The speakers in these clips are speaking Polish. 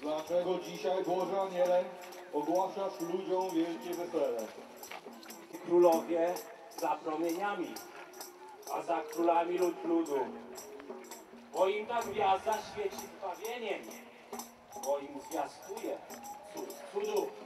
Dlaczego dzisiaj Boże Aniele ogłaszasz ludziom wielkie wesele? Królowie za promieniami, a za królami lud ludu. Bo im ta gwiazda świeci zbawieniem, bo im zwiastuje cud.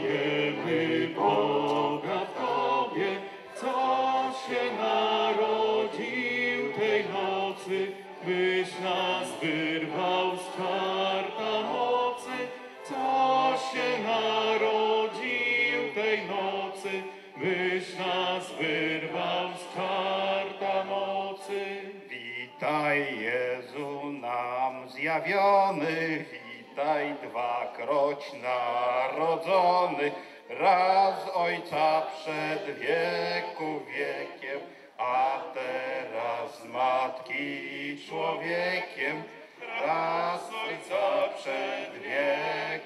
Poznajemy Boga w Tobie, co się narodził tej nocy, byś nas wyrwał z czarta mocy, co się narodził tej nocy, byś nas wyrwał z czarta mocy. Witaj Jezu nam zjawiony witaj dwakroć narodzony, raz Ojca przed wieku wiekiem, a teraz Matki człowiekiem, raz Ojca przed wiekiem.